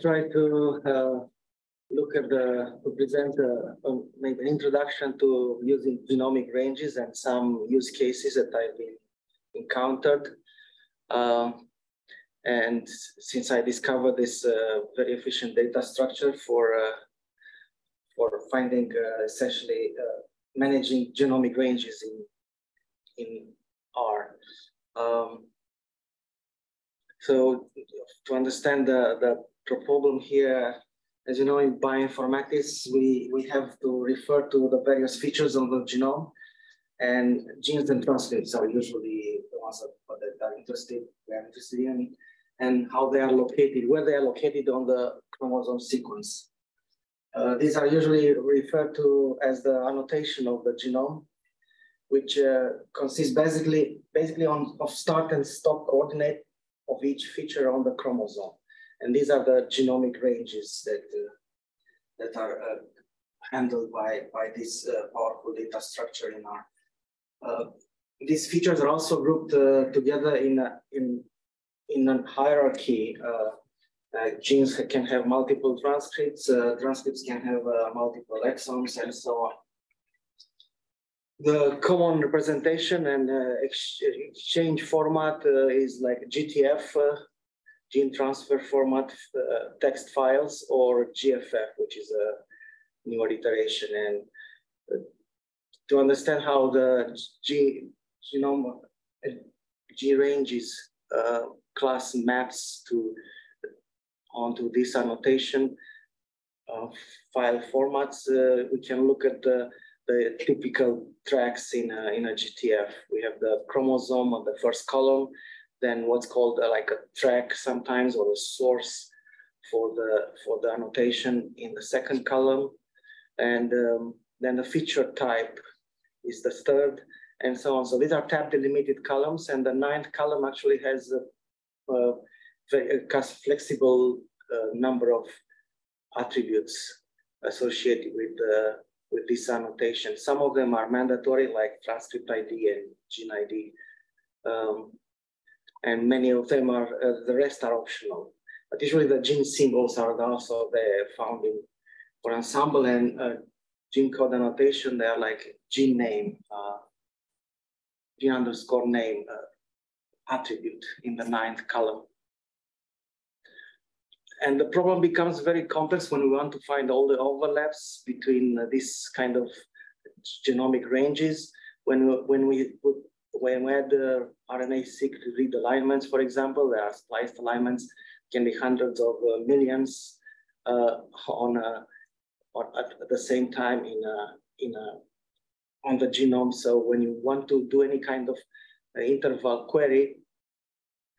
try to uh, look at the, to present uh, maybe an introduction to using genomic ranges and some use cases that I've been encountered. Um, and since I discovered this uh, very efficient data structure for, uh, for finding uh, essentially uh, managing genomic ranges in, in R. Um, so to understand the, the problem here, as you know, in bioinformatics, we, we have to refer to the various features of the genome and genes and transcripts are usually the ones that, that are interested, we are interested in, and how they are located, where they are located on the chromosome sequence. Uh, these are usually referred to as the annotation of the genome, which uh, consists basically basically on of start and stop coordinate of each feature on the chromosome. And these are the genomic ranges that, uh, that are uh, handled by, by this uh, powerful data structure in R. Uh, these features are also grouped uh, together in a, in, in a hierarchy. Uh, genes can have multiple transcripts, transcripts can have multiple exons, and so on the common representation and uh, ex exchange format uh, is like GTF, uh, gene transfer format uh, text files, or GFF, which is a newer iteration. And uh, to understand how the G, genome uh, G ranges class maps to onto this annotation file formats, we can look at the the typical tracks in a, in a GTF. We have the chromosome on the first column, then what's called a, like a track sometimes or a source for the for the annotation in the second column, and um, then the feature type is the third, and so on. So these are tab delimited columns, and the ninth column actually has a, a, a flexible uh, number of attributes associated with with this annotation. Some of them are mandatory, like transcript ID and gene ID. Um, and many of them are, uh, the rest are optional. But usually the gene symbols are also there found in for Ensembl and uh, GENCODE annotation, they are like gene name, uh, gene underscore name attribute in the ninth column. And the problem becomes very complex when we want to find all the overlaps between uh, this kind of genomic ranges. When, when we when we add the RNA-seq read alignments, for example, there are spliced alignments, can be hundreds of uh, millions uh, on, a, or at, the same time in a, in a, on the genome. So when you want to do any kind of uh, interval query,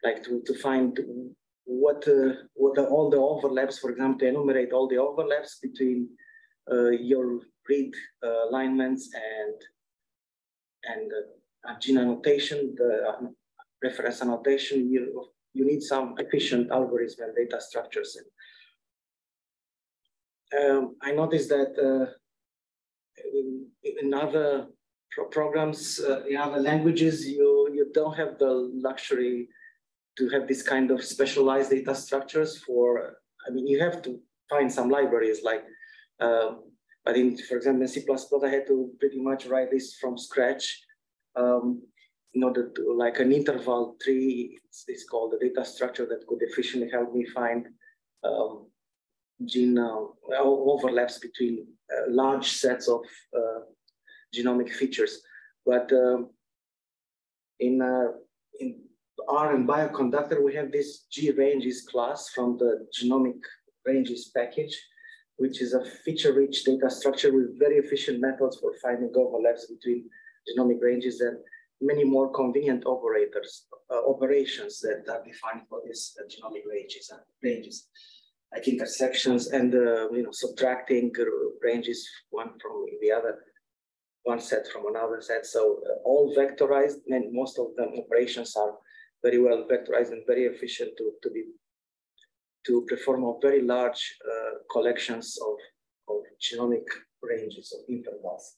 like to, to find what, uh, what the, all the overlaps, for example, to enumerate all the overlaps between uh, your read uh, alignments and and uh, gene annotation, the uh, reference annotation, you, you need some efficient algorithm and data structures. Um, I noticed that uh, in, in, other pro programs, uh, in other languages, you, you don't have the luxury to have this kind of specialized data structures for, I mean, you have to find some libraries like, um, but in, for example, in C++, I had to pretty much write this from scratch um, in order to, like an interval tree, it's, it's, called the data structure that could efficiently help me find um, gene uh, overlaps between uh, large sets of uh, genomic features. But um, in, uh, in R and bioconductor, we have this G ranges class from the genomic ranges package, which is a feature-rich data structure with very efficient methods for finding overlaps between genomic ranges and many more convenient operators, uh, operations that are defined for these uh, genomic ranges and ranges, like intersections and uh, you know subtracting ranges one from the other, one set from another set. So uh, all vectorized, and most of them operations are very well vectorized and very efficient to, to be to perform a very large uh, collections of, of genomic ranges of intervals.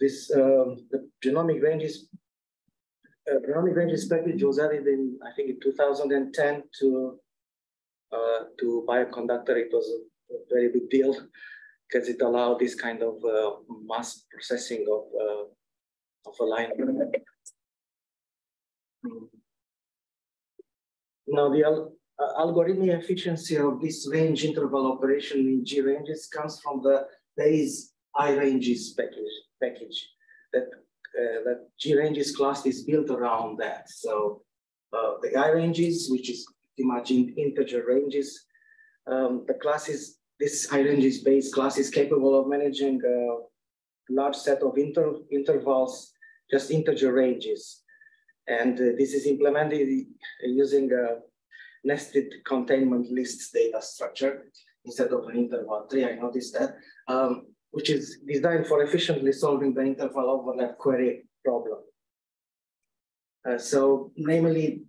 This um, the genomic ranges uh, genomic ranges package was added in I think in 2010 to uh, to bioconductor, it was a, a, very big deal because it allowed this kind of uh, mass processing of, uh, of a line. Now, the al uh, algorithmic efficiency of this range interval operation in G ranges comes from the base I ranges package, package that, uh, that G ranges class is built around that. So uh, the I ranges, which is in integer ranges, um, the class is, this I ranges based class is capable of managing a large set of inter intervals, just integer ranges. And uh, this is implemented using a nested containment lists data structure instead of an interval tree. I noticed that, um, which is designed for efficiently solving the interval overlap query problem. Uh, so namely,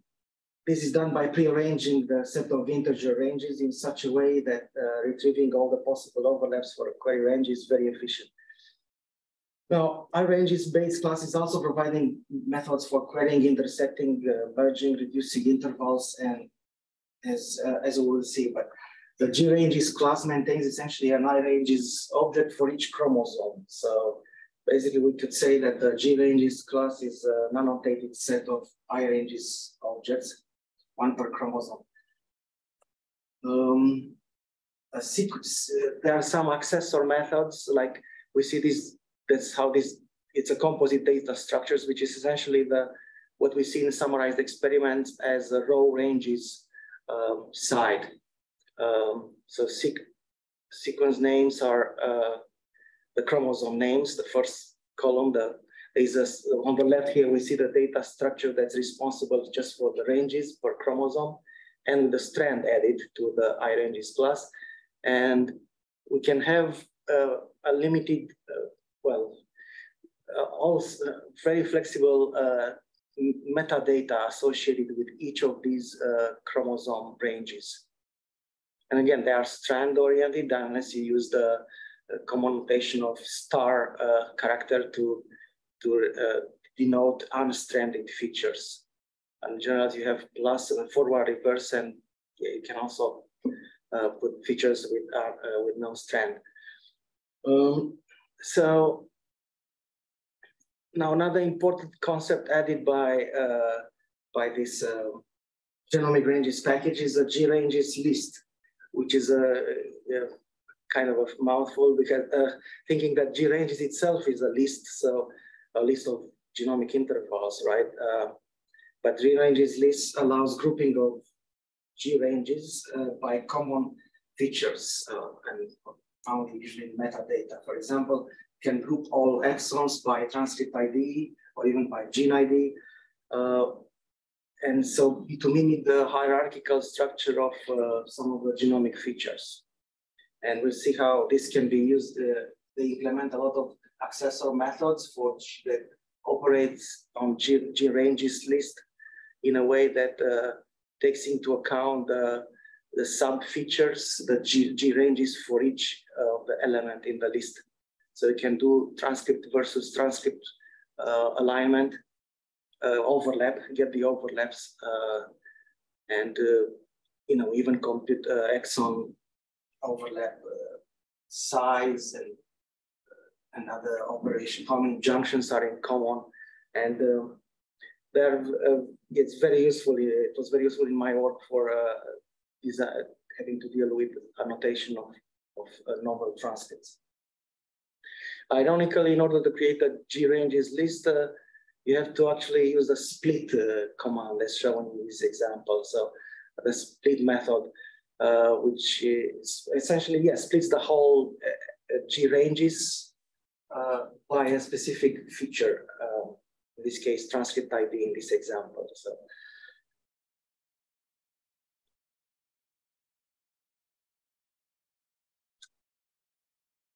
this is done by prearranging the set of integer ranges in such a way that uh, retrieving all the possible overlaps for a query range is very efficient. Now, iRanges base class is also providing methods for querying, intersecting, uh, merging, reducing intervals, and as, uh, as we will see, but the GRanges class maintains essentially an iRanges object for each chromosome. So basically we could say that the GRanges class is a non-annotated set of iRanges objects, one per chromosome. Um, sequence, uh, there are some accessor methods, like we see this that's how this, it's a composite data structures, which is essentially the what we see in summarized experiments as the row ranges um, side. Um, so sequ sequence names are uh, the chromosome names, the first column, that is a, on the left here, we see the data structure that's responsible just for the ranges per chromosome and the strand added to the iRanges class. And we can have uh, a limited uh, well, uh, also very flexible uh, metadata associated with each of these uh, chromosome ranges. And again, they are strand oriented unless you use the common notation of star uh, character to, to uh, denote unstranded features. And generally, you have plus and forward, reverse, and you can also uh, put features with, with no strand. Um, so now another important concept added by uh, by this uh, genomic ranges package is a G ranges list, which is a, a kind of a mouthful because uh, thinking that G ranges itself is a list, so a list of genomic intervals, right? Uh, but G ranges list allows grouping of G ranges uh, by common features uh, and found usually in metadata. For example, can group all exons by transcript ID or even by gene ID. Uh, and so to mimic the hierarchical structure of uh, some of the genomic features. And we'll see how this can be used. Uh, they implement a lot of accessor methods for that operates on G, G ranges list in a way that uh, takes into account the, the sub features, the G, G ranges for each of the element in the list. So you can do transcript versus transcript uh, alignment, uh, overlap, get the overlaps, uh, and uh, you know even compute uh, exon overlap uh, size and another operation. How many junctions are in common, and there it's very useful. It was very useful in my work for design, having to deal with annotation of of novel transcripts. Ironically, in order to create a G-ranges list, uh, you have to actually use the split uh, command as shown in this example. So the split method, uh, which is essentially, yeah, splits the whole uh, G-ranges uh, by a specific feature. Um, in this case, transcript ID in this example. So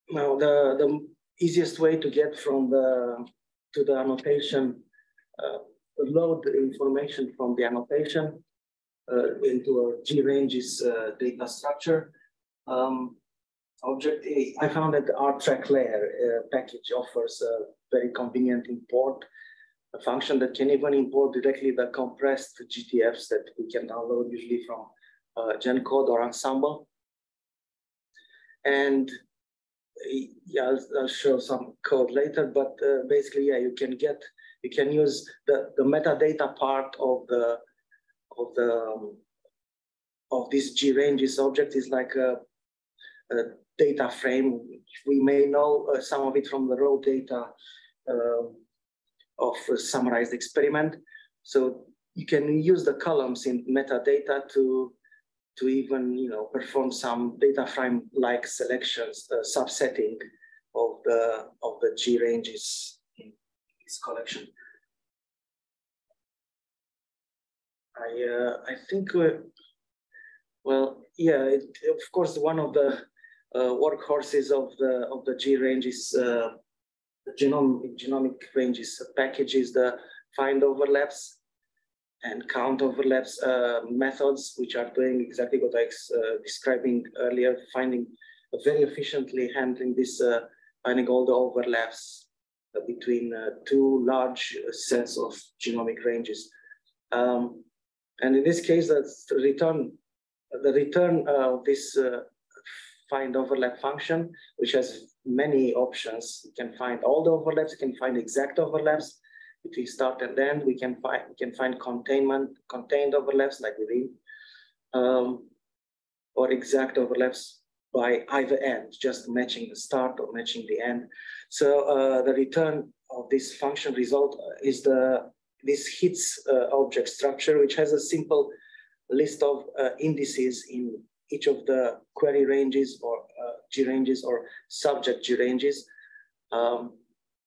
now the, the easiest way to get from the to the annotation, uh, load the information from the annotation uh, into a G-ranges uh, data structure. Um, object A, I found that the rtracklayer uh, package offers a very convenient import, a function that can even import directly the compressed GTFs that we can download usually from uh, GENCODE or Ensembl. And yeah, I'll, I'll, show some code later, but uh, basically, yeah, you can get, you can use the, the metadata part of the, of the, um, of this G ranges object is like a, a data frame. We may know uh, some of it from the raw data uh, of summarized experiment. So you can use the columns in metadata to to even you know perform some data frame like selections, subsetting of the of the G ranges in this collection. I uh, I think uh, well yeah it, of course one of the uh, workhorses of the of the G range is uh, the genome genomic ranges package is the find overlaps and count overlaps uh, methods, which are doing exactly what I was uh, describing earlier, finding very efficiently handling this, uh, finding all the overlaps uh, between uh, two large sets of genomic ranges. Um, and in this case, that's the return, the return of this find overlap function, which has many options. You can find all the overlaps, you can find exact overlaps, between start and end. We can find we can find containment contained overlaps like within, um, or exact overlaps by either end, just matching the start or matching the end. So uh, the return of this function result is the this hits uh, object structure, which has a simple list of uh, indices in each of the query ranges or uh, G ranges or subject G ranges. Um,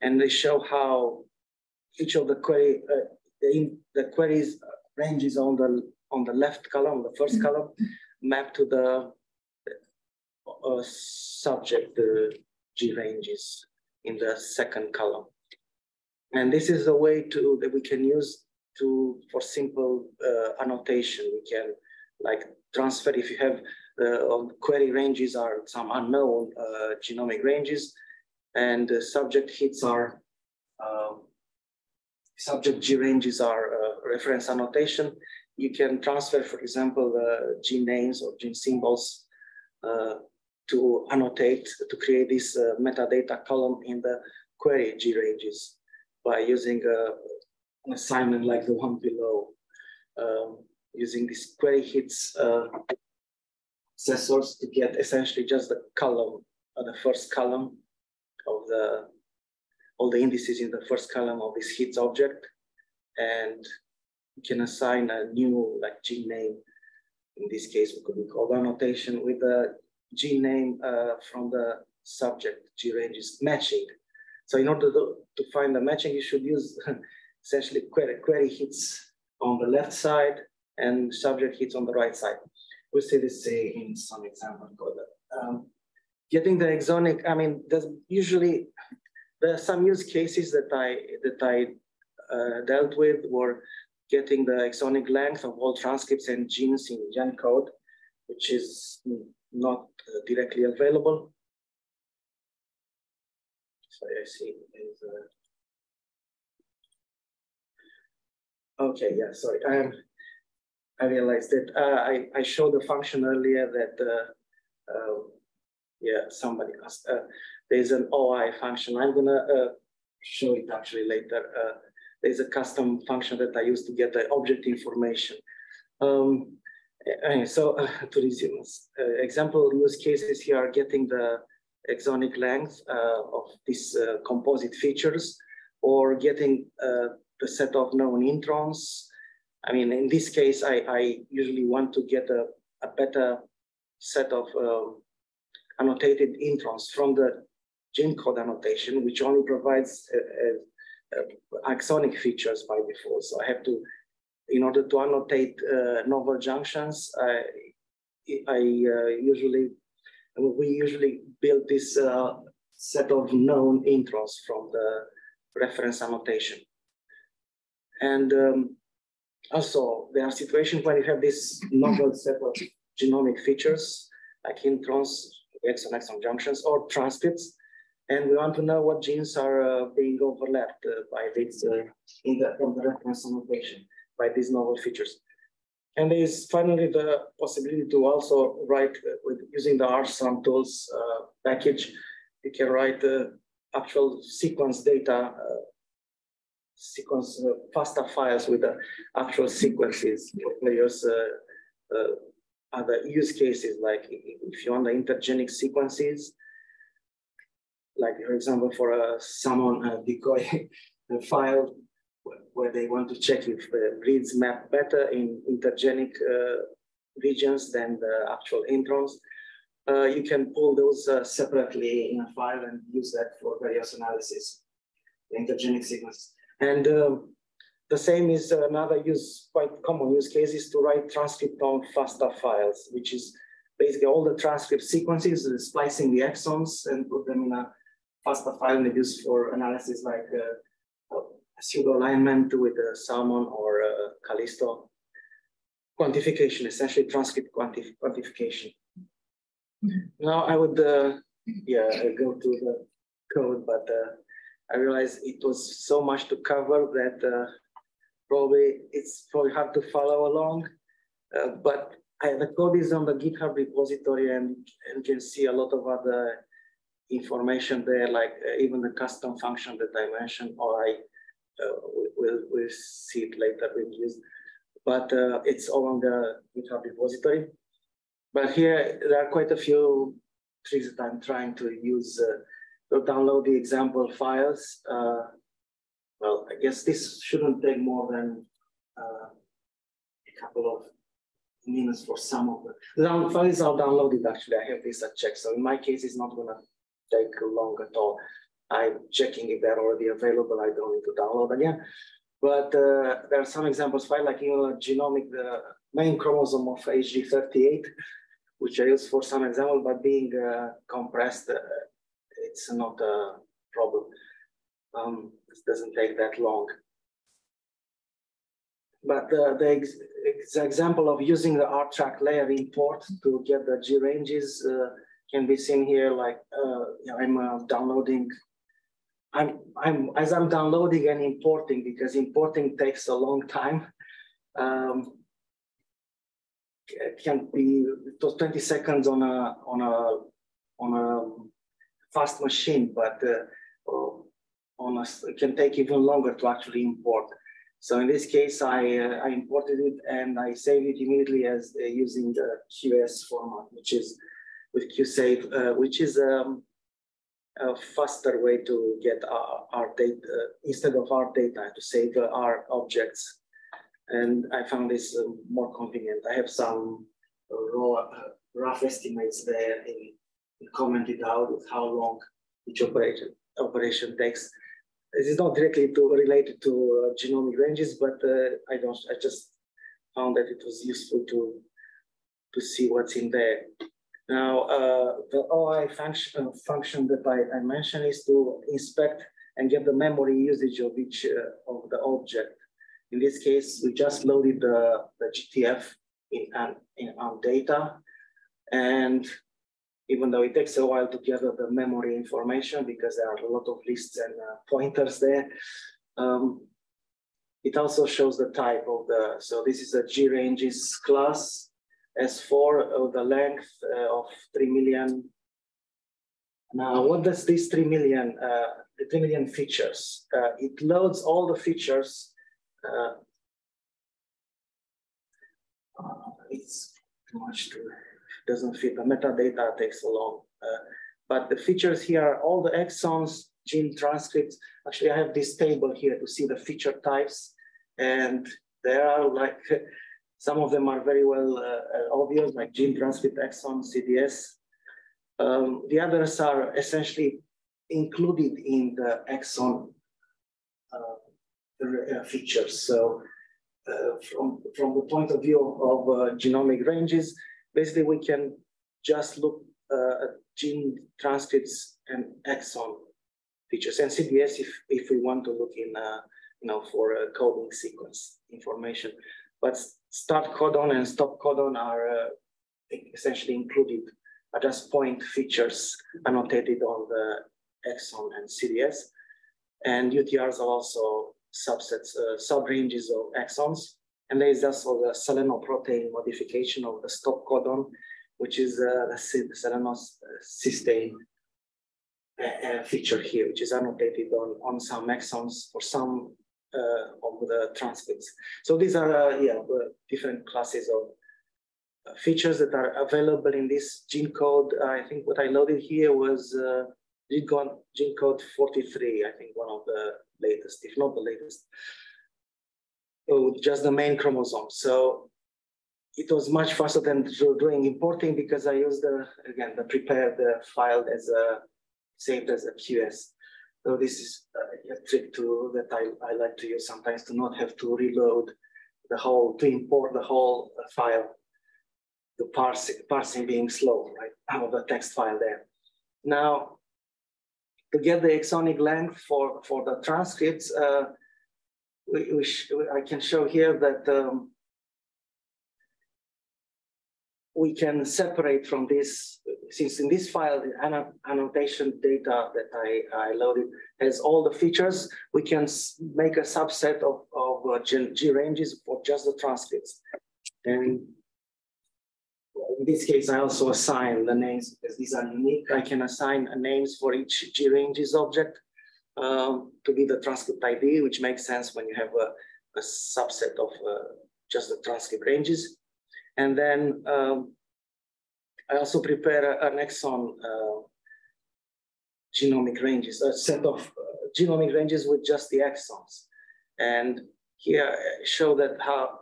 and they show how each of the query, uh, the, the queries ranges on the on the left column, the 1st mm -hmm. column, map to the uh, subject the G ranges in the second column. And this is a way to that we can use to for simple uh, annotation. We can like transfer if you have the uh, query ranges are some unknown uh, genomic ranges, and the subject hits are um, subject G ranges are uh, reference annotation. You can transfer, for example, the gene names or gene symbols uh, to annotate, to create this uh, metadata column in the query G ranges by using an assignment like the one below. Um, using these query hits uh, accessors to get essentially just the column, uh, the first column of the all the indices in the first column of this hits object. And you can assign a new like gene name. In this case, we could call the annotation with the gene name uh, from the subject G range is matching. So in order to, to find the matching, you should use essentially query, query hits on the left side and subject hits on the right side. We'll see this say in some example code. Um, getting the exonic, I mean, there's usually there are some use cases that I that I uh, dealt with were getting the exonic length of all transcripts and genes in GenCode, which is not uh, directly available. Sorry, I see. Uh... Okay, yeah, sorry. Um, I realized that uh, I, I showed the function earlier that, uh, uh, yeah, somebody asked. There's an OI function. I'm gonna uh, show it actually later. Uh, there's a custom function that I use to get the object information. Um, so uh, to resume, example use cases here are getting the exonic length of these composite features or getting the set of known introns. I mean, in this case, I, I usually want to get a, a better set of um, annotated introns from the GENCODE annotation, which only provides uh, uh, exonic features by default. So I have to, in order to annotate uh, novel junctions, I, I usually, we usually build this set of known introns from the reference annotation. And um, also, there are situations where you have this novel set of genomic features, like introns, exon-exon junctions, or transcripts, and we want to know what genes are uh, being overlapped uh, by this uh, in the from the reference annotation by these novel features. And there is finally the possibility to also write with using the Rsamtools package. You can write the actual sequence data, sequence uh, FASTA files with the actual sequences for players. Uh, uh, other use cases like if you want the intergenic sequences, like for example for a Salmon a decoy file where they want to check if the reads map better in intergenic uh, regions than the actual introns. Uh, you can pull those uh, separately in a file and use that for various analysis, the intergenic sequence. And um, the same is another use, quite common use case is to write transcriptome FASTA files, which is basically all the transcript sequences, splicing the exons and put them in a FASTA file and use for analysis like uh, pseudo alignment with uh, Salmon or uh, kallisto. Quantification, essentially transcript quantif quantification. Mm -hmm. Now I would, uh, yeah, go to the code, but uh, I realized it was so much to cover that uh, probably it's probably hard to follow along. Uh, but I, the code is on the GitHub repository, and, and you can see a lot of other information there, like even the custom function that I mentioned, or I uh, we'll, we'll see it later when used, but uh, it's all on the GitHub repository. But here, there are quite a few tricks that I'm trying to use uh, to download the example files. well, I guess this shouldn't take more than a couple of minutes for some of them. The files are downloaded actually. I have this at check. So in my case, it's not gonna take long at all. I'm checking if they're already available. I don't need to download again. But uh, there are some examples file like you know, genomic, the main chromosome of HG38, which I use for some example, but being uh, compressed, uh, it's not a problem. Um, it doesn't take that long. But the, the, ex the example of using the rtracklayer import to get the G ranges uh, can be seen here. Like uh, I'm uh, downloading I'm, I'm, as I'm downloading and importing, because importing takes a long time, um, it can be 20 seconds on a, on a, on a fast machine, but uh, on a, it can take even longer to actually import. So in this case, I, uh, I imported it and I saved it immediately as uh, using the QS format, which is with QSave, uh, which is um, a faster way to get our, our data instead of our data to save our objects. And I found this uh, more convenient. I have some raw, uh, rough estimates there in, in commented out with how long each operation operation takes. This is not directly to, related to uh, genomic ranges, but uh, I don't. I just found that it was useful to to see what's in there. Now, uh, the OI function, function that I, I, mentioned is to inspect and get the memory usage of each uh, of the object. In this case, we just loaded the, the GTF in, in on data. And even though it takes a while to gather the memory information because there are a lot of lists and uh, pointers there, um, it also shows the type of the, so this is a G ranges class S4 of the length uh, of 3 million. Now, what does this 3 million, uh, the 3 million features? Uh, it loads all the features. it's too much to, doesn't fit. The metadata takes so long. but the features here are all the exons, gene transcripts. Actually, I have this table here to see the feature types. And there are like some of them are very well uh, uh, obvious, like gene transcript exon, CDS. Um, the others are essentially included in the exon uh, uh features. So uh, from, from the point of view of uh, genomic ranges, basically we can just look at gene transcripts and exon features and CDS if, if we want to look in, you know, for coding sequence information. But start codon and stop codon are uh, essentially included just point features annotated on the exon and CDS. And UTRs are also subsets, uh, sub-ranges of exons. And there is also the selenoprotein modification of the stop codon, which is uh, the selenocysteine uh, uh, feature here, which is annotated on, on some exons for some uh, of the transcripts. So these are uh, yeah, different classes of uh, features that are available in this GENCODE. I think what I loaded here was uh, gene, code, GENCODE 43, I think one of the latest, if not the latest. Oh, just the main chromosome. So it was much faster than doing importing because I used the, again, the prepared uh, file as a, saved as a QS. So this is a trick to that I, I like to use sometimes to not have to reload the whole, to import the whole uh, file the parsing, parsing being slow, right, of the text file there. Now, to get the exonic length for, for the transcripts, uh, we, we I can show here that um, we can separate from this, since in this file, the annotation data that I, I loaded has all the features, we can make a subset of, of uh, G, G ranges for just the transcripts. And in this case, I also assign the names because these are unique. I can assign names for each G ranges object um, to be the transcript ID, which makes sense when you have a, a subset of uh, just the transcript ranges. And then um, I also prepare an exon uh, genomic ranges, a set of uh, genomic ranges with just the exons. And here I show that how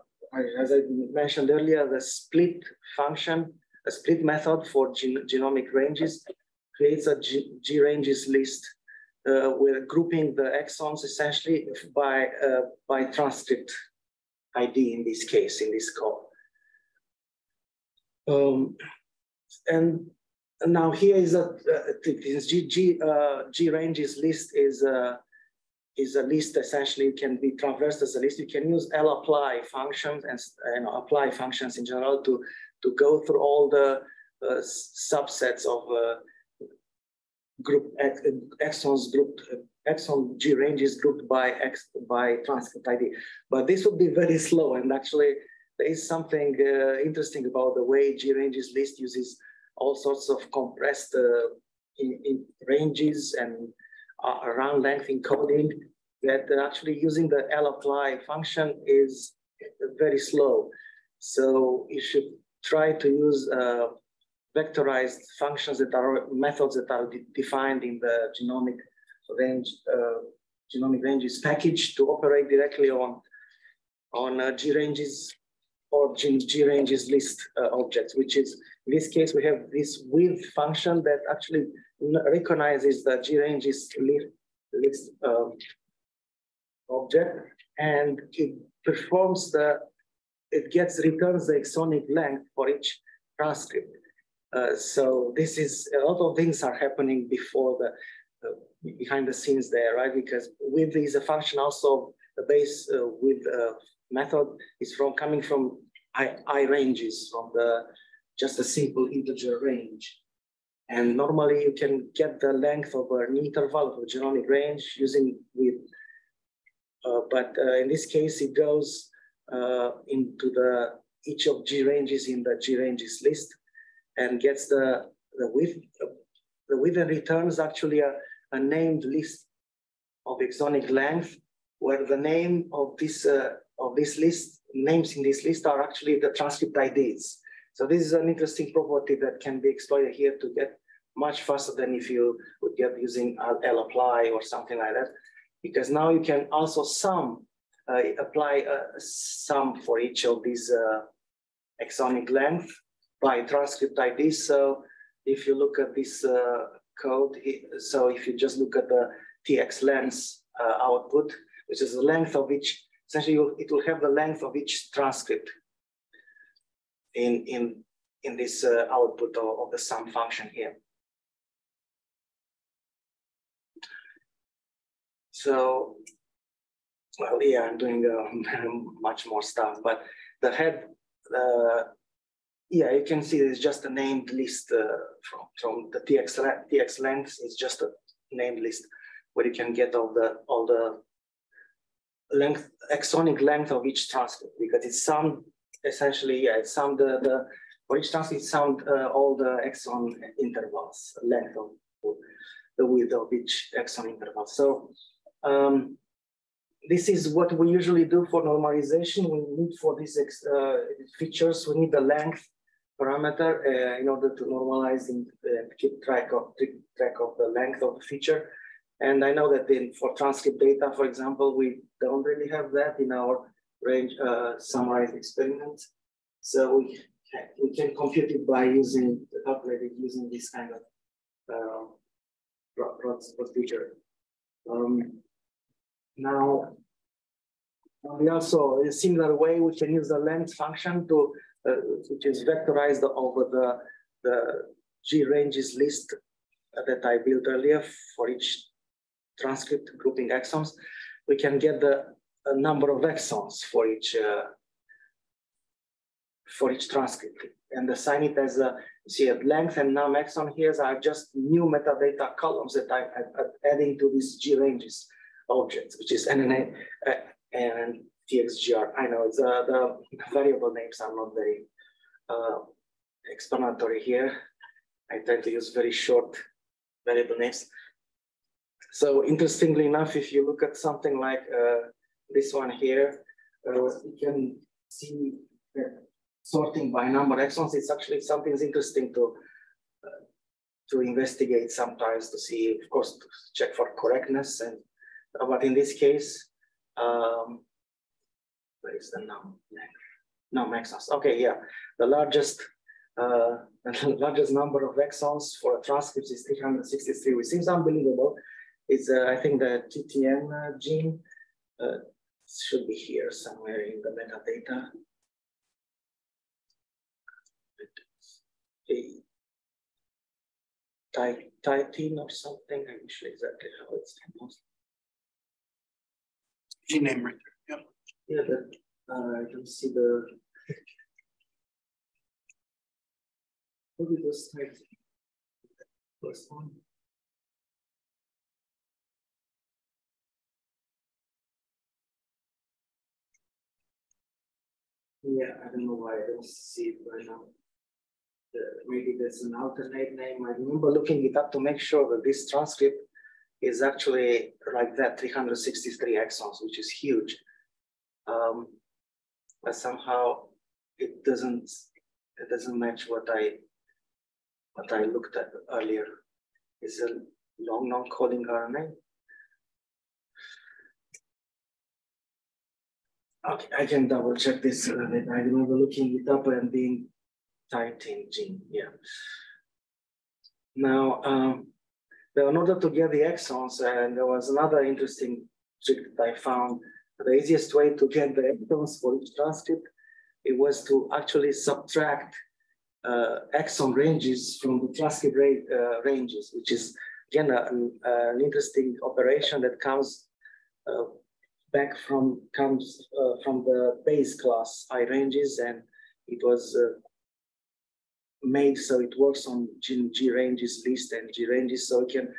as I mentioned earlier, the split function, a split method for gen genomic ranges creates a G, G ranges list uh, with grouping the exons essentially by, uh, by transcript ID in this case, in this call. Um, and now here is a, uh, G, G, uh, G ranges list is uh, is a list essentially it can be traversed as a list. You can use L apply functions and, and apply functions in general to, to go through all the uh, subsets of uh, group ex, exons grouped exon G ranges grouped by X by transcript ID. But this would be very slow. And actually, there is something uh, interesting about the way G ranges list uses all sorts of compressed uh, in, in ranges and uh, around length encoding that actually using the lapply function is very slow. So you should try to use uh, vectorized functions that are methods that are de defined in the genomic range uh, genomic ranges package to operate directly on on uh, G ranges or G, G ranges list uh, objects, which is in this case we have this width function that actually recognizes the G-ranges list, list um, object and it performs the, it gets returns the exonic length for each transcript. Uh, so this is, a lot of things are happening before the, uh, behind the scenes there, right? Because width is a function also, the base uh, width uh, method is from coming from I, I ranges from the, just a simple integer range. And normally you can get the length of an interval of a genomic range using width, uh, but uh, in this case, it goes uh, into the each of G ranges in the G ranges list and gets the, the width, the width and returns actually a, a named list of exonic length where the name of this, uh, of this list, names in this list are actually the transcript IDs. So this is an interesting property that can be exploited here to get much faster than if you would get using lapply or something like that, because now you can also sum, uh, apply a sum for each of these uh, exonic length by transcript ID. So if you look at this uh, code, so if you just look at the TX length uh, output, which is the length of each, essentially it will have the length of each transcript in, in, in this uh, output of, of the sum function here. So, well, yeah, I'm doing uh, much more stuff, but the head, uh, yeah, you can see it's just a named list uh, from, from the TX, TX length. It's just a named list where you can get all the all the length, exonic length of each transcript because it's sound essentially, yeah, it sound the, the for each transcript sound uh, all the exon intervals, length of the width of each exon interval. So um, this is what we usually do for normalization. We need for these uh, features, we need the length parameter uh, in order to normalize and uh, keep track of keep track of the length of the feature. And I know that in for transcript data, for example, we don't really have that in our range uh, summarized experiments. So we can, we can compute it by using calculate it using this kind of uh, procedure. Um, now, we also, in a similar way, we can use the length function to, uh, which is vectorized over the, the G ranges list that I built earlier for each transcript grouping exons. We can get the number of exons for each uh, for each transcript and assign it as a see a length and num exon here are just new metadata columns that I'm adding to these G ranges objects, which is NNA uh, and TXGR. I know it's, uh, the variable names are not very uh, explanatory here. I tend to use very short variable names. So interestingly enough, if you look at something like uh, this one here, uh, you can see that sorting by number exons, it's actually something interesting to uh, to investigate sometimes to see, of course, to check for correctness and uh, but in this case, um, where is the num num exons? Okay, yeah, the largest uh, the largest number of exons for a transcript is 363, which seems unbelievable. It's uh, I think the TTN uh, gene uh, should be here somewhere in the metadata. A titin or something. I'm not sure exactly how it's pronounced name right there. Yep. Yeah, but uh, I can see the. What did this type? First one. Yeah, I don't know why I don't see it right now. Uh, maybe there's an alternate name. I remember looking it up to make sure that this transcript is actually like that 363 exons, which is huge. Um, but somehow it doesn't it doesn't match what I what I looked at earlier. Is a long non-coding RNA. Okay, I can double check this. Uh, I remember looking it up and being typed in gene. Yeah. Now, um, in order to get the exons, and there was another interesting trick that I found. The easiest way to get the exons for each transcript, it was to actually subtract uh, exon ranges from the transcript uh, ranges, which is again an, an, interesting operation that comes uh, back from comes uh, from the base class I ranges, and it was uh, made so it works on G, G ranges list and G ranges. So you can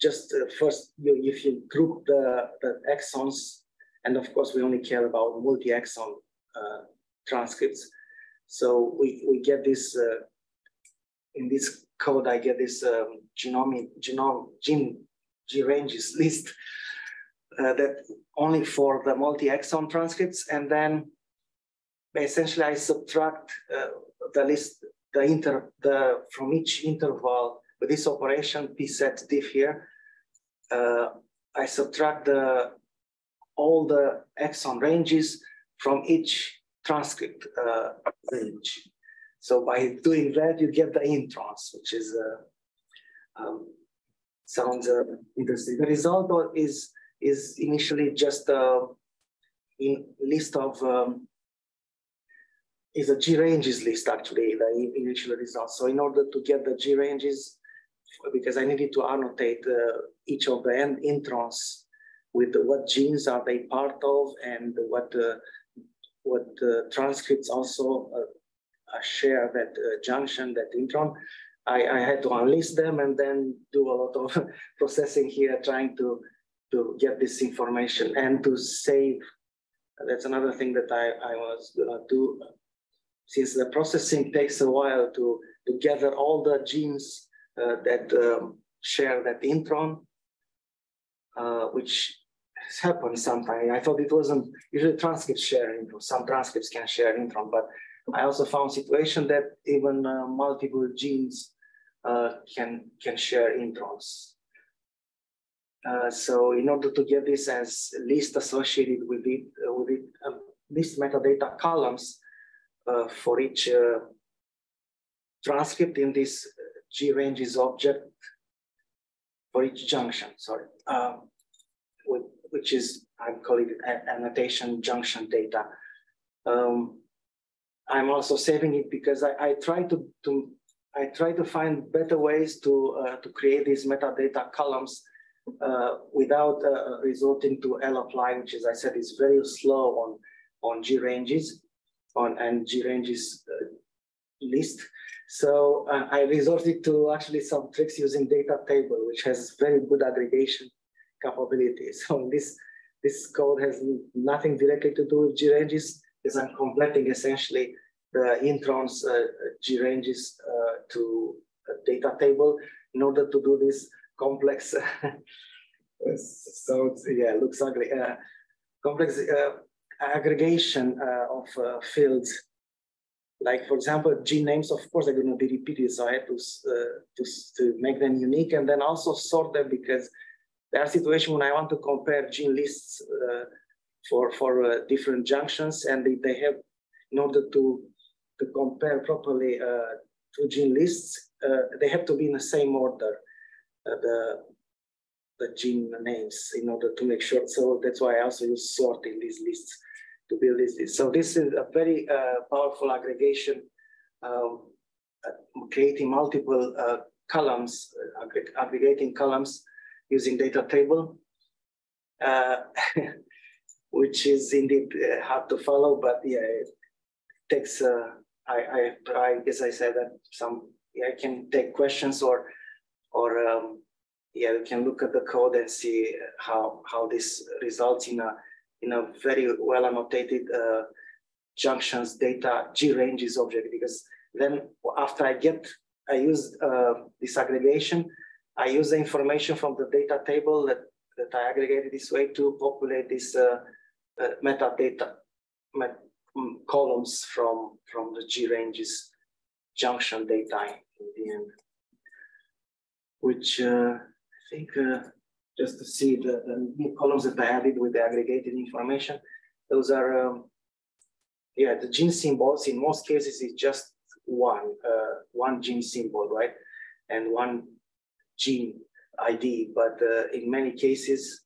just uh, first, you, if you group the, the exons, and of course we only care about multi-exon uh, transcripts. So we, we get this, uh, in this code, I get this um, genome, genome, gene, G ranges list uh, that only for the multi-exon transcripts. And then essentially I subtract uh, the list the inter the from each interval with this operation p set diff here, uh, I subtract the all the exon ranges from each transcript uh, range. So by doing that, you get the introns, which is uh, um, sounds uh, interesting. The result is is initially just a uh, in list of um, is a G ranges list actually, the initial results. So in order to get the G ranges, because I needed to annotate uh, each of the end introns with what genes are they part of and what uh, what uh, transcripts also uh, share that uh, junction, that intron. I, I, had to unlist them and then do a lot of processing here, trying to to get this information and to save. That's another thing that I, I was gonna do. Since the processing takes a while to, to gather all the genes uh, that um, share that intron, uh, which has happened sometimes. I thought it wasn't usually transcripts share intron. Some transcripts can share intron, but I also found situation that even uh, multiple genes uh, can can share introns. Uh, so in order to get this as list associated with it, uh, with it um, list metadata columns uh, for each uh, transcript in this G ranges object for each junction, sorry, um, with, which is, I call it annotation junction data. Um, I'm also saving it because I, I try to, to I try to find better ways to uh, to create these metadata columns uh, without uh, resorting to lapply, which, as I said, is very slow on on G ranges on and G ranges uh, list. So uh, I resorted to actually some tricks using data table, which has very good aggregation capabilities. So this this code has nothing directly to do with G ranges, because I'm completing essentially the introns uh, G ranges to a data table in order to do this complex. so yeah, looks ugly. Uh, complex aggregation of fields like for example, gene names, of course, are going to be repeated. So I had to, uh, to, to make them unique and then also sort them because there are situations when I want to compare gene lists uh, for, for uh, different junctions and they, they have, in order to to compare properly uh, two gene lists, uh, they have to be in the same order, uh, the, the gene names in order to make sure. So that's why I also use sort in these lists to build this list. So this is a very powerful aggregation, um, creating multiple columns, aggregating columns using data table. Uh, which is indeed uh, hard to follow, but yeah, it takes uh, I, I, I guess I said that some yeah, I can take questions or or um, yeah, you can look at the code and see how how this results in a in a very well annotated uh, junctions data G ranges object because then after I get I use uh, this aggregation, I use the information from the data table that that I aggregated this way to populate this uh, uh metadata met Mm, columns from, from the G ranges junction data in the end, which uh, I think uh, just to see the, the, new columns that I added with the aggregated information, those are, um, yeah, the gene symbols in most cases is just one, uh, one gene symbol, right? And one gene ID, but in many cases,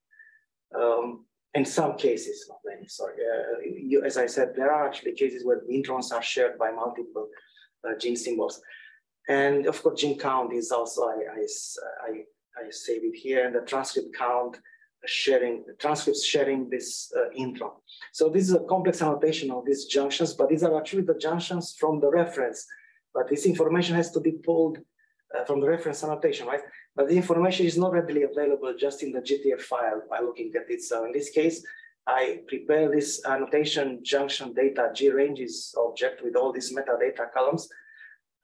um, in some cases, not many, sorry. Uh, you, as I said, there are actually cases where introns are shared by multiple uh, gene symbols. And of course, gene count is also, I, I, I, save it here, and the transcript count sharing, the transcripts sharing this uh, intron. So this is a complex annotation of these junctions, but these are actually the junctions from the reference. But this information has to be pulled uh, from the reference annotation, right? But the information is not readily available just in the GTF file by looking at it. So in this case, I prepare this annotation junction data G ranges object with all these metadata columns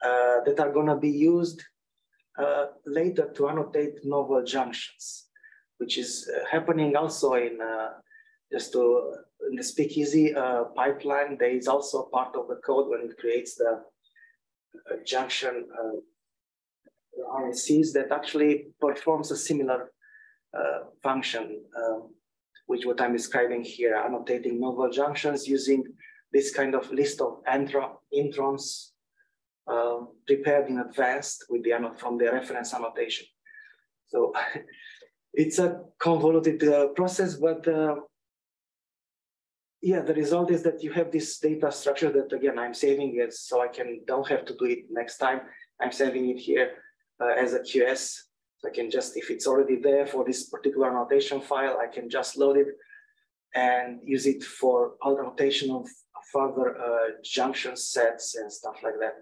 uh, that are going to be used uh, later to annotate novel junctions, which is uh, happening also in uh, just to in the SPEAQeasy uh, pipeline. There is also part of the code when it creates the junction RSEs that actually performs a similar function, uh, which what I'm describing here, annotating novel junctions using this kind of list of introns uh, prepared in advance with the from the reference annotation. So it's a convoluted uh, process, but uh, yeah, the result is that you have this data structure that again, I'm saving it so I can don't have to do it next time. I'm saving it here uh, as a QS. So I can just, if it's already there for this particular annotation file, I can just load it and use it for annotation of further uh, junction sets and stuff like that.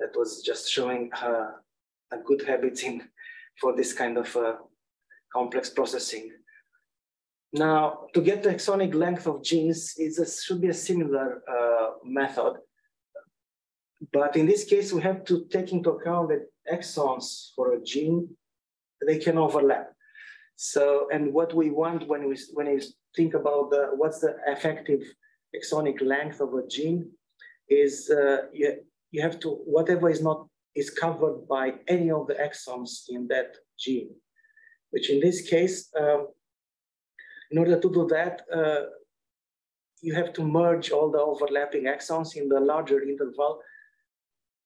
That was just showing a good habit in for this kind of uh, complex processing. Now, to get the exonic length of genes, it should be a similar uh, method. But in this case, we have to take into account that exons for a gene, they can overlap. So, and what we want when we when we think about the what's the effective exonic length of a gene, is uh, you, you have to whatever is not is covered by any of the exons in that gene, which in this case, um, in order to do that, uh, you have to merge all the overlapping exons in the larger interval.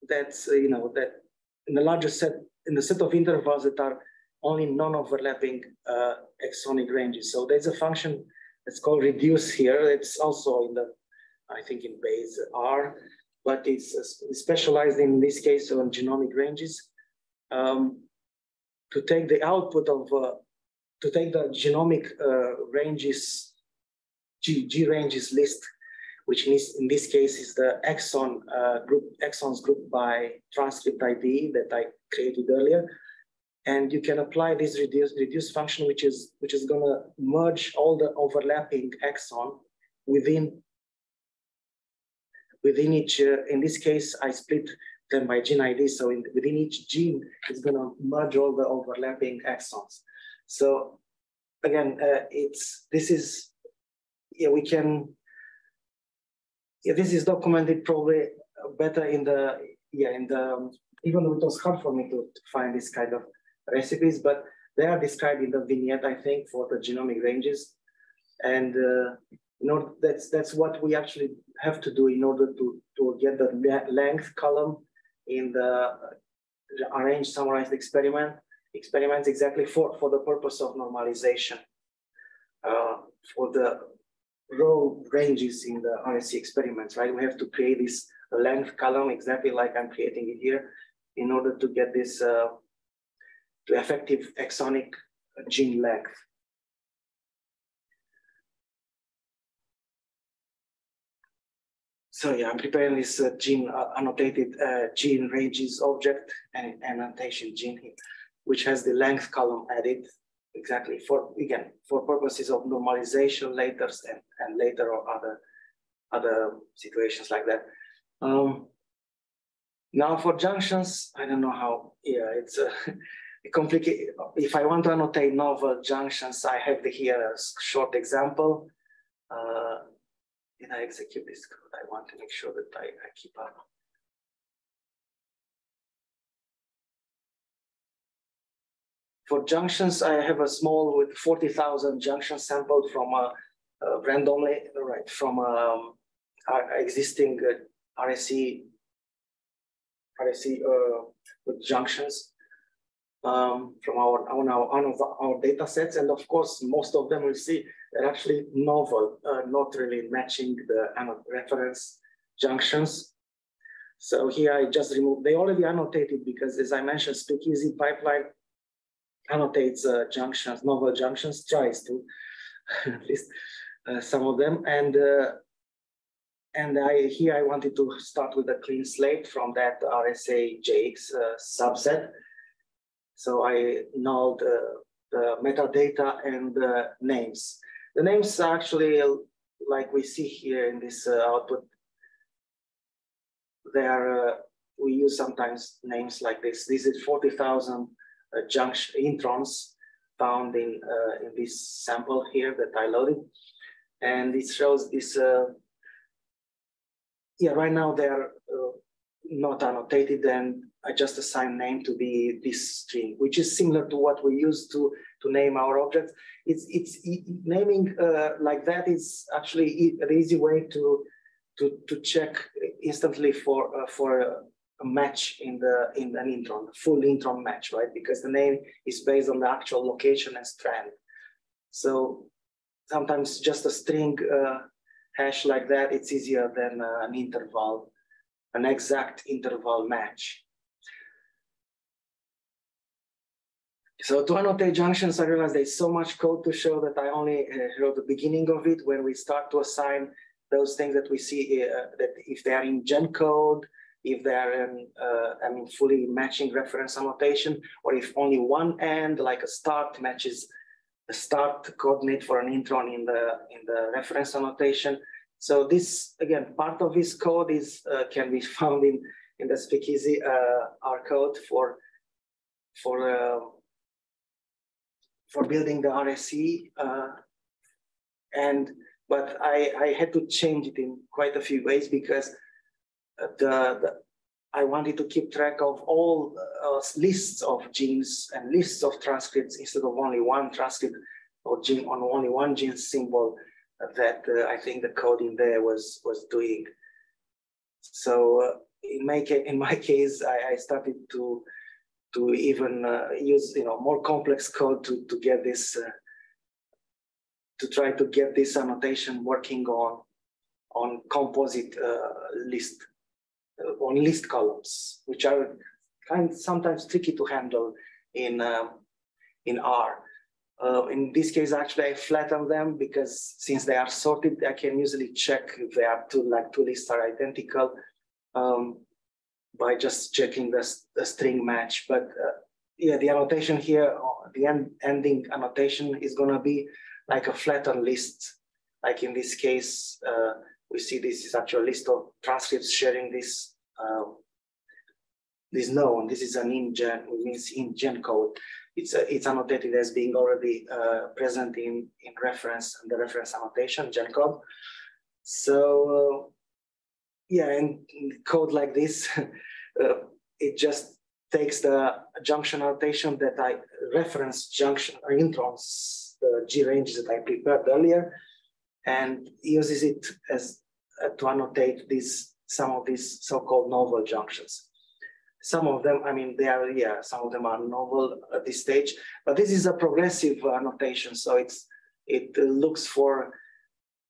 That's uh, you know that in the larger set in the set of intervals that are only non-overlapping uh, exonic ranges. So there's a function that's called reduce here. It's also in the I think in base R, but it's specialized in this case on genomic ranges. Um, to take the output of, uh, to take the genomic uh, ranges, G, G, ranges list, which in this, in this case is the exon uh, group, exons group by transcript ID that I created earlier. And you can apply this reduce, reduce function, which is, which is gonna merge all the overlapping exon within within each, uh, in this case, I split them by gene ID. So in, within each gene, it's gonna merge all the overlapping exons. So again, uh, it's, this is, yeah, we can, yeah, this is documented probably better in the, yeah, in the, even though it was hard for me to, to find this kind of recipes, but they are described in the vignette, I think, for the genomic ranges. And uh, that's that's what we actually have to do in order to, to get the length column in the arranged summarized experiment experiments exactly for, for the purpose of normalization uh, for the row ranges in the RSE experiments, right? We have to create this length column exactly like I'm creating it here in order to get this uh, to effective exonic gene length. So yeah, I'm preparing this uh, gene uh, annotated uh, gene ranges object and annotation gene here, which has the length column added exactly for, again, for purposes of normalization later and, and later or other, other situations like that. Um, now for junctions, I don't know how, yeah, it's uh, a complicated, if I want to annotate novel junctions, I have here a short example. Uh, did I execute this code? I want to make sure that I, I keep up. For junctions, I have a small with 40,000 junctions sampled from a, randomly, right, from um, existing uh, RSE, RSE uh, with junctions um, from our, on our, on our, our data sets. And of course, most of them we see they're actually novel, uh, not really matching the reference junctions. So here I just removed, they already annotated because as I mentioned, SPEAQeasy pipeline annotates uh, junctions, novel junctions, tries to, at least uh, some of them. And uh, and I here I wanted to start with a clean slate from that RSE JX uh, subset. So I nulled uh, the metadata and the names. The names actually, like we see here in this uh, output, they are, uh, we use sometimes names like this. This is 40,000 uh, junction introns found in, uh, in this sample here that I loaded. And it shows this, uh, yeah, right now they're uh, not annotated and I just assign name to be this string, which is similar to what we use to, to name our objects. It's, it's naming uh, like that is actually an easy way to, to, to check instantly for, uh, for a, a, match in, the, in an intron, full intron match, right? Because the name is based on the actual location and strand. So sometimes just a string uh, hash like that, it's easier than uh, an interval, an exact interval match. So to annotate junctions, I realized there's so much code to show that I only uh, wrote the beginning of it when we start to assign those things that we see uh, that if they are in GENCODE, if they are in, uh, I mean, fully matching reference annotation, or if only one end, like a start matches a start coordinate for an intron in the in the reference annotation. So this again, part of this code is uh, can be found in in the SPEAQeasy uh, R code for for uh, for building the RSE, uh, and but I I had to change it in quite a few ways because the, the I wanted to keep track of all uh, lists of genes and lists of transcripts instead of only one transcript or gene on only one gene symbol that uh, I think the code in there was was doing. So uh, in my case, in my case, I, I started to to even uh, use you know more complex code to to get this uh, to try to get this annotation working on on composite uh, list uh, on list columns, which are kind sometimes tricky to handle in in R. Uh, in this case, actually, I flatten them because since they are sorted, I can usually check if they are two like two lists are identical um, by just checking the, the string match. But uh, yeah, the annotation here, uh, the end, ending annotation is going to be like a flattened list. Like in this case, uh, we see this is actually a list of transcripts sharing this uh, this known. This is an InGen, means InGen code. It's uh, it's annotated as being already uh, present in in reference and the reference annotation GENCODE. So uh, yeah, and code like this, uh, it just takes the junction annotation that I reference junction or introns, the G ranges that I prepared earlier, and uses it as uh, to annotate these some of these so-called novel junctions. Some of them, I mean, they are, yeah, some of them are novel at this stage, but this is a progressive annotation. So it's, it looks for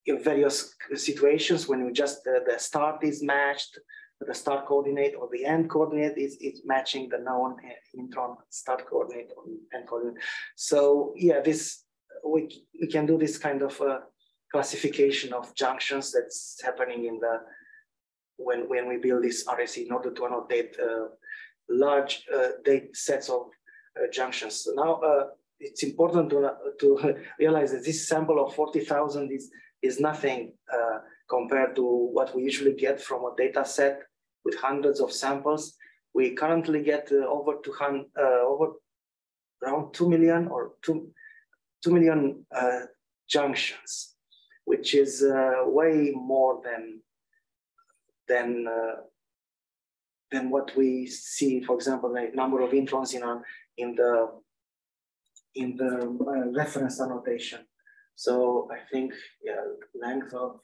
various situations when you just, uh, the start is matched, the start coordinate or the end coordinate is, is matching the known intron start coordinate or end coordinate. So yeah, this, we, we can do this kind of uh, classification of junctions that's happening in the when when we build this RSE in order to annotate uh, large uh, date sets of uh, junctions. So now uh, it's important to to realize that this sample of forty thousand is is nothing uh, compared to what we usually get from a data set with hundreds of samples. We currently get uh, over two hundred over around two million or two two million junctions which is uh, way more than than uh, than what we see, for example, the number of introns in, our, in the in the uh, reference annotation. So I think yeah, length of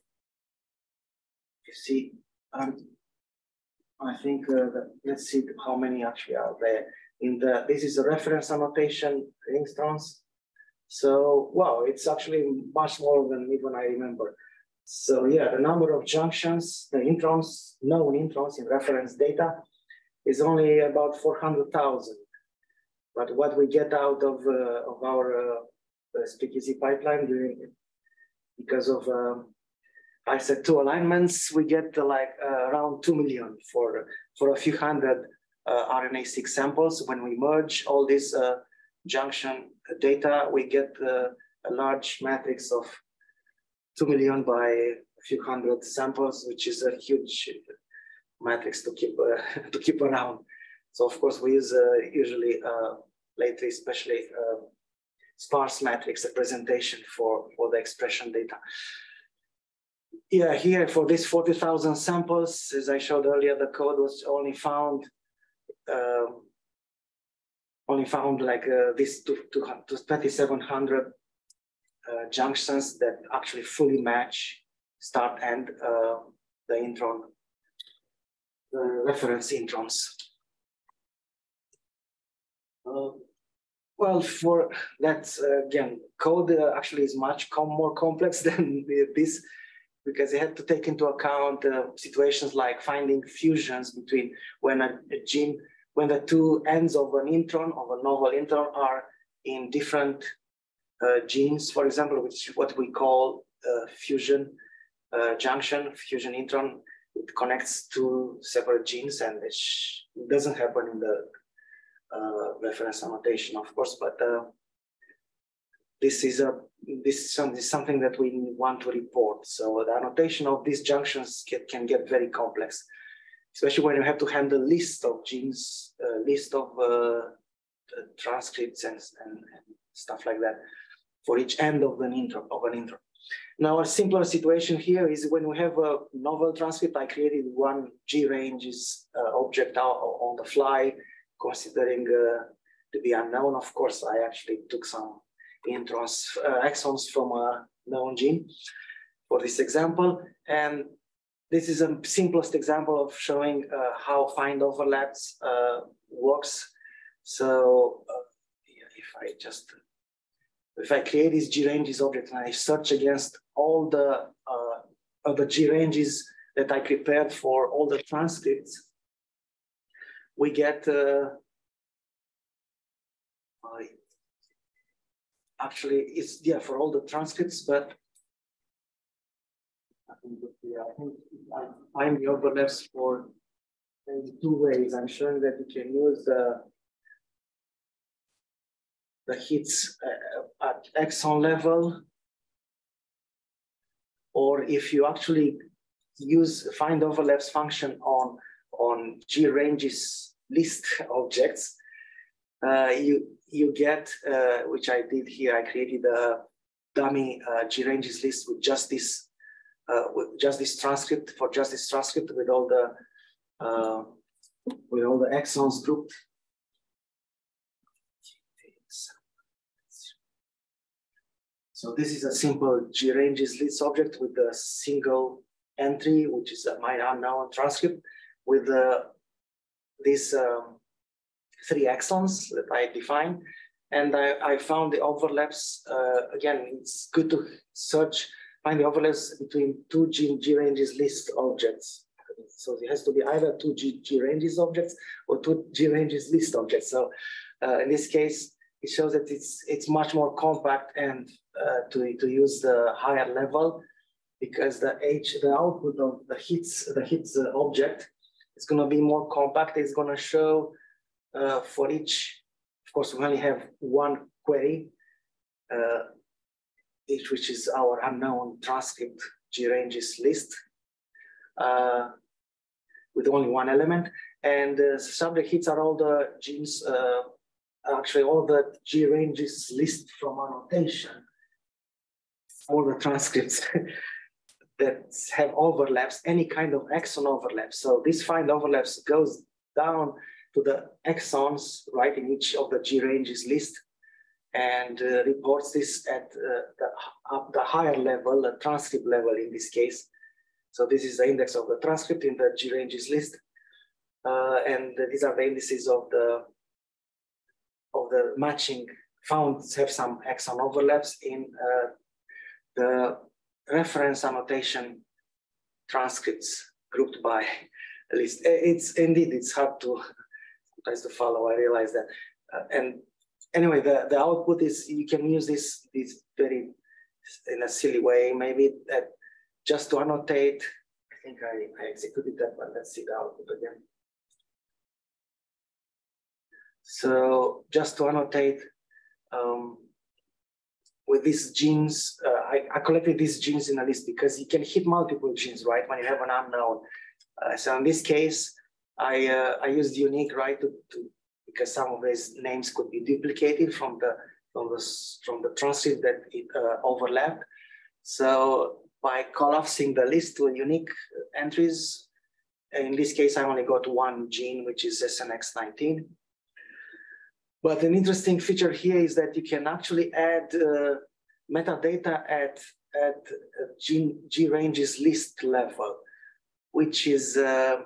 you see, um, I think uh, let's see how many actually are there. In the this is a reference annotation instance. So wow, it's actually much more than even I remember. So yeah, the number of junctions, the introns, known introns in reference data is only about 400,000. But what we get out of, uh, of our uh, SPEAQeasy pipeline during, because of um, HISAT2 alignments, we get uh, like uh, around 2 million for, for a few hundred uh, RNA-seq samples. When we merge all this uh, junction data, we get a large matrix of 2 million by a few hundred samples, which is a huge matrix to keep uh, to keep around. So of course we use uh, usually uh, lately, especially uh, sparse matrix representation for for the expression data. Yeah, here for this 40,000 samples, as I showed earlier, the code was only found uh, only found like uh, this to, to, to 2700 uh, junctions that actually fully match start and uh, the intron, the reference introns. Uh, well, for that, uh, again, code uh, actually is much com more complex than this because you have to take into account uh, situations like finding fusions between when a, a, gene, when the two ends of an intron, of a novel intron are in different genes, for example, which is what we call uh, fusion uh, junction, fusion intron. It connects two separate genes and it doesn't happen in the reference annotation, of course, but this is a this is something that we want to report. So the annotation of these junctions can, can get very complex, especially when you have to handle list of genes, uh, list of uh, transcripts and, and, and, stuff like that for each end of an intro of an intro. Now a simpler situation here is when we have a novel transcript, I created one G ranges uh, object out on the fly, considering uh, to be unknown. Of course, I actually took some introns, uh, exons from a known gene for this example. And this is a simplest example of showing uh, how find overlaps uh, works. So uh, if I just, if I create this G ranges object and I search against all the uh, G ranges that I prepared for all the transcripts, we get uh, actually it's yeah for all the transcripts, but I think, yeah, I think I find the overlaps for in two ways. I'm showing that you can use the hits uh, at exon level, or if you actually use find overlaps function on on G ranges list objects, uh, you you get, uh, which I did here, I created a dummy uh, G ranges list with just this, uh, with just this transcript for just this transcript with all the uh, with all the exons grouped. So this is a simple G ranges list object with a single entry, which is my unknown transcript, with uh, this um, three exons that I defined. And I, I found the overlaps, uh, again, it's good to search, find the overlaps between two G, G ranges list objects. So it has to be either two G, G ranges objects or two G ranges list objects. So uh, in this case, it shows that it's it's much more compact and uh, to, to use the higher level because the H, the output of the hits, the hits uh, object is going to be more compact. It's going to show uh, for each, of course, we only have one query, uh, each which is our unknown transcript G ranges list uh, with only one element. And uh, subject hits are all the genes, actually all the G ranges list from annotation, all the transcripts that have overlaps, any kind of exon overlaps. So this find overlaps goes down to the exons, right, in each of the G ranges list and uh, reports this at uh, the, the higher level, the transcript level in this case. So this is the index of the transcript in the G ranges list. Uh, and these are the indices of the of the matching found have some exon overlaps in uh, the reference annotation transcripts grouped by list. It's indeed, it's hard to tries to follow. I realize that. Uh, and anyway, the, the output is you can use this this very in a silly way, maybe that just to annotate. I think I, I executed that, one. let's see the output again. So just to annotate, um, with these genes, uh, collected these genes in a list because you can hit multiple genes, right? When you have an unknown. Uh, so in this case, I, uh, I used unique, right, to, to, because some of these names could be duplicated from the from the from the transcript that it uh, overlapped. So by collapsing the list to unique entries, in this case, I only got one gene, which is SNX19. But an interesting feature here is that you can actually add uh, metadata at at G, G ranges list level, which is uh,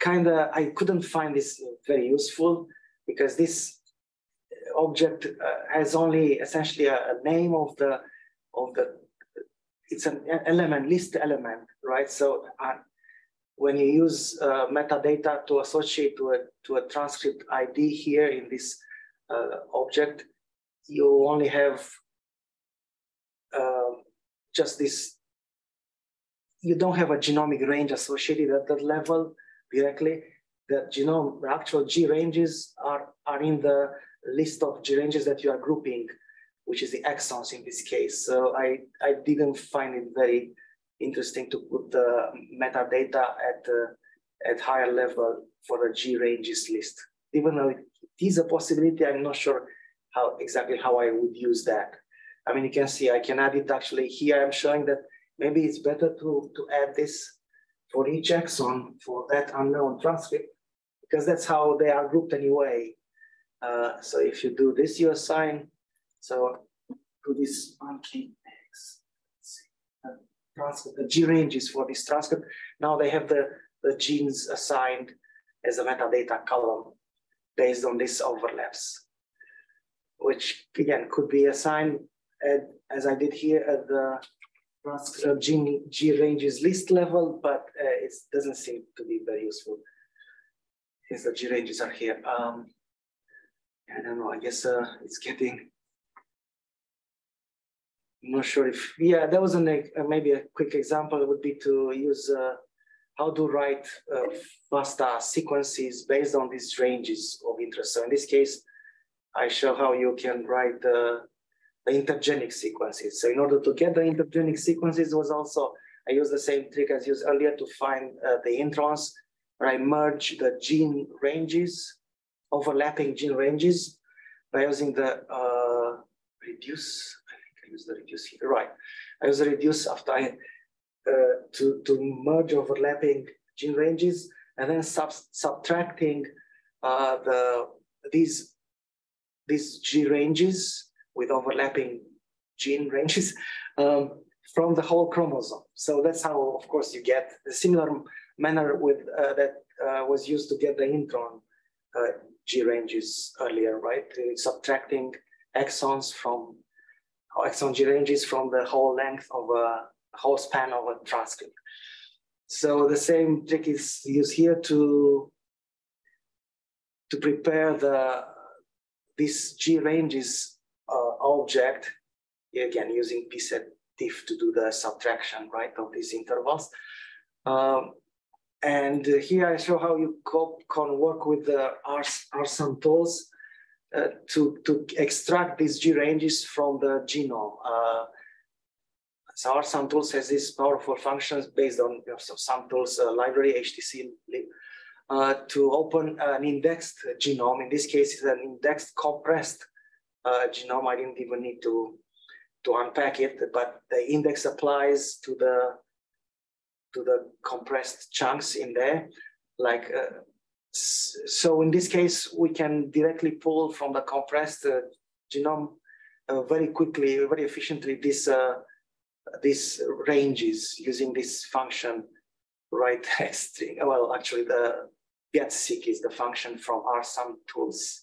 kind of, I couldn't find this very useful because this object uh, has only essentially a, a, name of the, of the, it's an element, list element, right? So uh, when you use uh, metadata to associate to a, to a transcript ID here in this uh, object, you only have um, just this, you don't have a genomic range associated at that level directly. The genome, actual G ranges are, are in the list of G ranges that you are grouping which is the exons in this case. So I, I didn't find it very interesting to put the metadata at, uh, at higher level for the G ranges list. Even though it is a possibility, I'm not sure how exactly how I would use that. I mean, you can see I can add it actually here. I'm showing that maybe it's better to, to add this for each exon for that unknown transcript because that's how they are grouped anyway. Uh, so if you do this, you assign, so to this monkey X, transcript, the G ranges for this transcript. Now they have the, the genes assigned as a metadata column based on these overlaps, which again could be assigned as I did here at the uh, G, G ranges list level, but uh, it doesn't seem to be very useful since the G ranges are here. Um, I don't know, I guess uh, it's getting, I'm not sure if, yeah, that was an, uh, maybe a quick example would be to use uh, how to write uh, FASTA sequences based on these ranges of interest. So in this case, I show how you can write the, the intergenic sequences. So in order to get the intergenic sequences was also, I used the same trick as used earlier to find uh, the introns, where I merge the gene ranges, overlapping gene ranges by using the uh, reduce, I think I use the reduce here, right. I use the reduce after I uh, to, to merge overlapping gene ranges and then sub subtracting uh, the these these G ranges with overlapping gene ranges um, from the whole chromosome. So that's how, of course, you get the similar manner with uh, that uh, was used to get the intron uh, G ranges earlier, right? subtracting exons from exon G ranges from the whole length of a whole span of a transcript. So the same trick is used here to, to prepare the this G ranges object, again, using pset diff to do the subtraction, right, of these intervals. Um, and here I show how you can work with the Rsamtools uh, to, to extract these G ranges from the genome. Uh, so Rsamtools has these powerful functions based on you know, so SAMTools uh, library, HTC uh, to open an indexed genome. In this case, it's an indexed compressed uh, genome. I didn't even need to, to unpack it, but the index applies to the, to the compressed chunks in there. Like, uh, so in this case, we can directly pull from the compressed uh, genome uh, very quickly, very efficiently, this these ranges using this function right string. Well, actually the getseq is the function from Rsamtools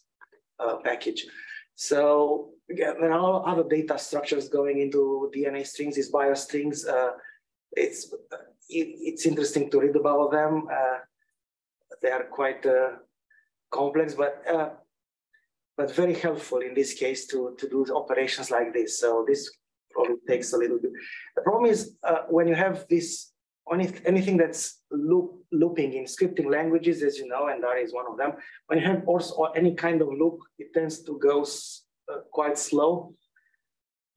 uh, package. So there are other data structures going into DNA strings, these biostrings. Uh, it's it, it's interesting to read about them. Uh, they are quite uh, complex, but uh, but very helpful in this case to to do operations like this. So this probably takes a little bit. The problem is uh, when you have this, anything that's loop, looping in scripting languages, as you know, and that is one of them, when you have also any kind of loop, it tends to go uh, quite slow.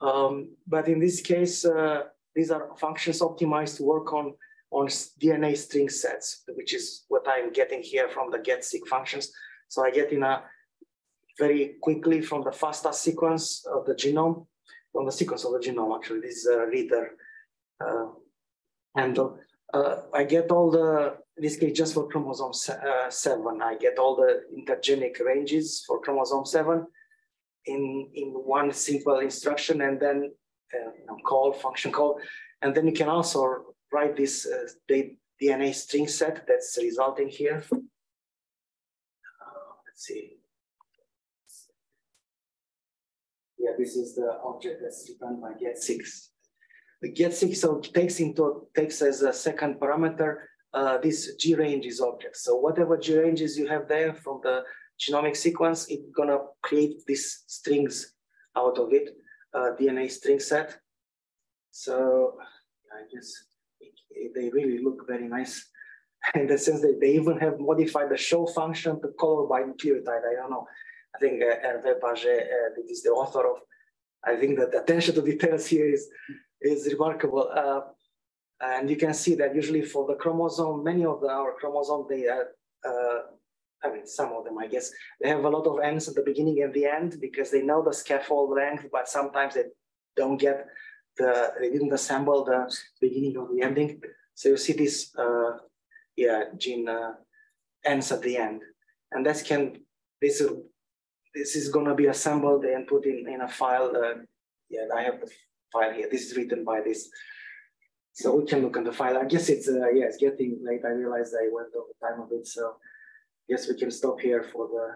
Um, but in this case, uh, these are functions optimized to work on, on DNA string sets, which is what I'm getting here from the getseq functions. So I get in a very quickly from the FASTA sequence of the genome, from the sequence of the genome, actually, this uh, reader uh, handle uh, I get all the, in this case, just for chromosome uh, 7, I get all the intergenic ranges for chromosome 7 in, in one simple instruction and then uh, you know, call, function call. And then you can also write this uh, DNA string set that's resulting here. Uh, let's see. Yeah, this is the object that's returned by getseq gets so takes into takes as a second parameter uh, G ranges object So whatever G ranges you have there from the genomic sequence, it's gonna create these strings out of it, uh, DNA string set. So I guess it, they really look very nice in the sense that they even have modified the show function to color by nucleotide. I don't know. I think uh, Hervé Pagès uh, is the author of. I think that attention to details here is is remarkable. Uh, and you can see that usually for the chromosome, many of the, our chromosomes, they are, uh, I mean, some of them, I guess, they have a lot of ends at the beginning and the end because they know the scaffold length, but sometimes they don't get the, they didn't assemble the beginning or the ending. So you see this, uh, yeah, gene uh, ends at the end. And this can, this, this is gonna be assembled and put in, in a file. Uh, yeah, I have the file here. This is written by this. So we can look on the file. I guess it's, uh, yeah, it's getting late. I realized I went over time of it. So yes, we can stop here for the